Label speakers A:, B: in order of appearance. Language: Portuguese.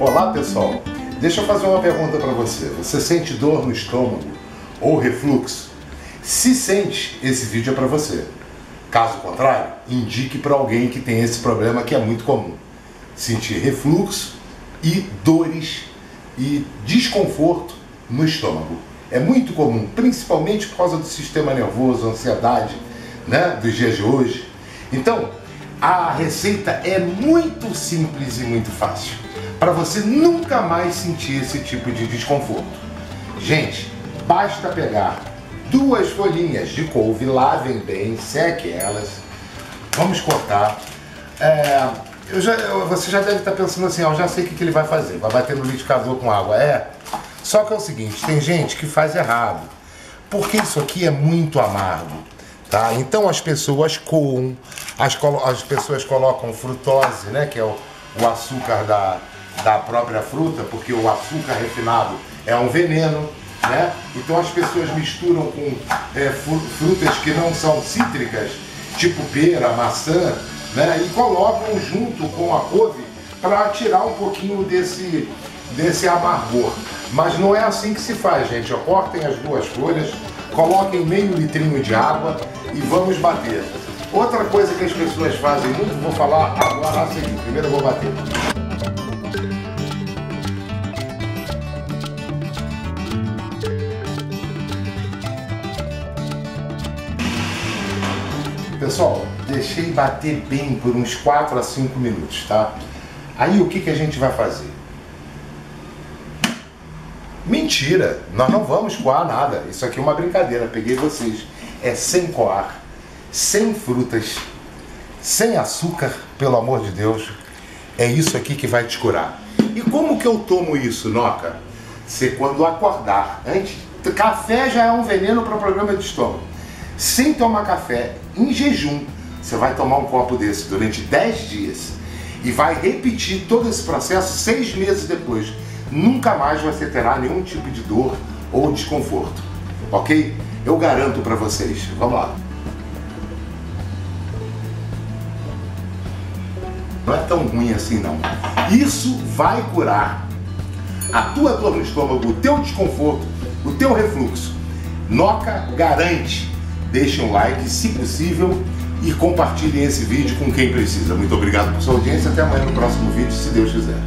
A: Olá pessoal, deixa eu fazer uma pergunta para você. Você sente dor no estômago ou refluxo? Se sente, esse vídeo é para você. Caso contrário, indique para alguém que tem esse problema que é muito comum. Sentir refluxo e dores e desconforto no estômago. É muito comum, principalmente por causa do sistema nervoso, ansiedade, né, dos dias de hoje. Então, a receita é muito simples e muito fácil, para você nunca mais sentir esse tipo de desconforto. Gente, basta pegar duas folhinhas de couve, lavem bem, seque elas, vamos cortar. É, eu já, você já deve estar pensando assim, eu já sei o que, que ele vai fazer, vai bater no liquidificador com água. É, só que é o seguinte, tem gente que faz errado, porque isso aqui é muito amargo. Tá? Então as pessoas coam, as, as pessoas colocam frutose, né, que é o, o açúcar da, da própria fruta, porque o açúcar refinado é um veneno. Né? Então as pessoas misturam com é, frutas que não são cítricas, tipo pera, maçã, né? e colocam junto com a couve para tirar um pouquinho desse, desse amargor. Mas não é assim que se faz, gente. Cortem as duas folhas, coloquem meio litrinho de água e vamos bater. Outra coisa que as pessoas fazem muito, vou falar agora a seguir. Primeiro eu vou bater. Pessoal, deixei bater bem por uns 4 a 5 minutos, tá? Aí o que, que a gente vai fazer? Mentira, nós não vamos coar nada. Isso aqui é uma brincadeira, peguei vocês. É sem coar, sem frutas, sem açúcar, pelo amor de Deus. É isso aqui que vai te curar. E como que eu tomo isso, Noca? Você quando acordar, antes, café já é um veneno para o problema de estômago. Sem tomar café, em jejum, você vai tomar um copo desse durante 10 dias e vai repetir todo esse processo seis meses depois nunca mais você terá nenhum tipo de dor ou desconforto. Ok? Eu garanto para vocês. Vamos lá. Ruim assim não. Isso vai curar a tua dor no estômago, o teu desconforto, o teu refluxo. Noca garante. Deixe um like, se possível, e compartilhem esse vídeo com quem precisa. Muito obrigado por sua audiência. Até amanhã no próximo vídeo, se Deus quiser.